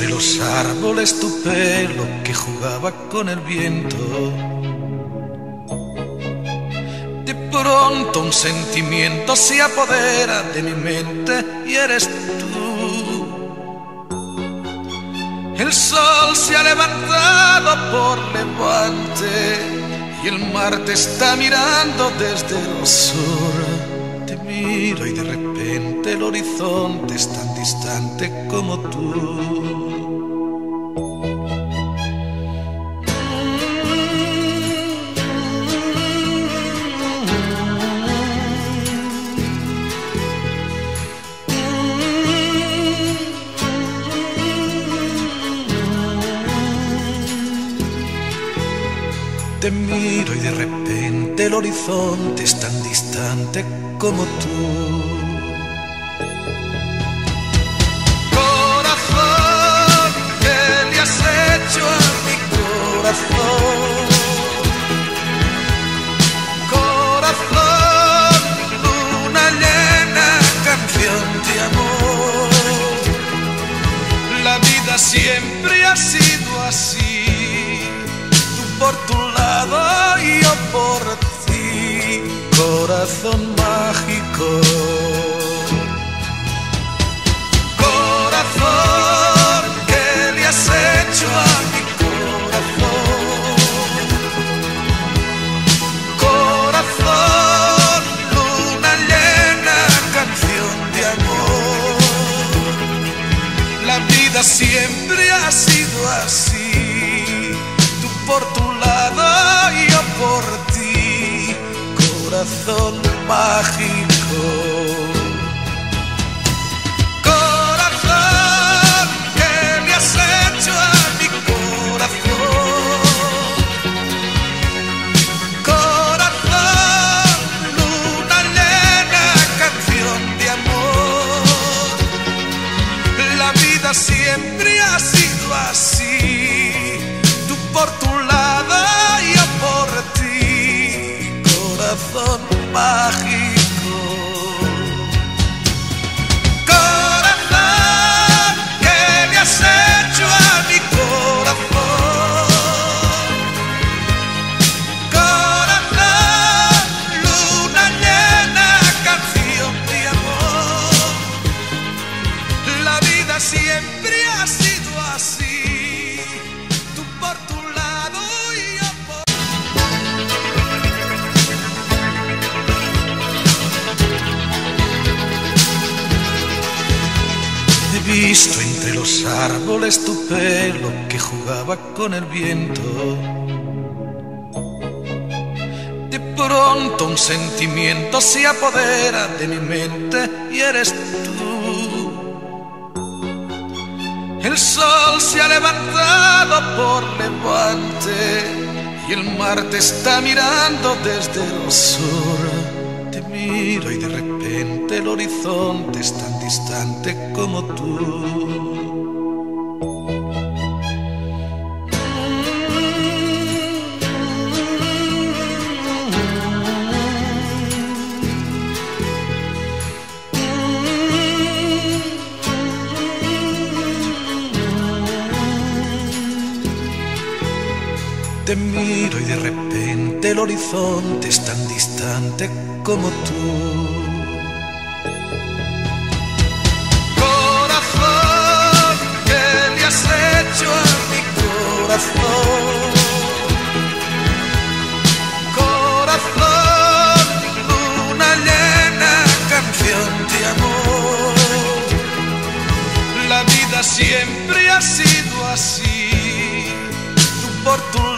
entre los árboles tu pelo que jugaba con el viento. De pronto un sentimiento se apodera de mi mente y eres tú. El sol se ha levantado por levante y el mar te está mirando desde el sur miro y de repente el horizonte es tan distante como tú. Te miro y de repente el horizonte es tan distante como tú. Corazón, ¿qué le has hecho a mi corazón? Corazón, luna llena, canción de amor. La vida siempre ha sido así, por tu lado y yo por ti, corazón mágico. Corazón, ¿qué le has hecho a mi corazón? Corazón, luna llena, canción de amor. La vida siempre ha sido así, vida siempre ha sido así, tú por tu lado y yo por ti, corazón mágico. Entre los árboles tu pelo que jugaba con el viento. De pronto un sentimiento se apodera de mi mente y eres tú. El sol se ha levantado por levante y el mar te está mirando desde el sur. Y de repente el horizonte es tan distante como tú. Te miro y de repente el horizonte es tan distante como tú. Corazón, ¿qué le has hecho a mi corazón? Corazón, luna llena, canción de amor. La vida siempre ha sido así, tú por tu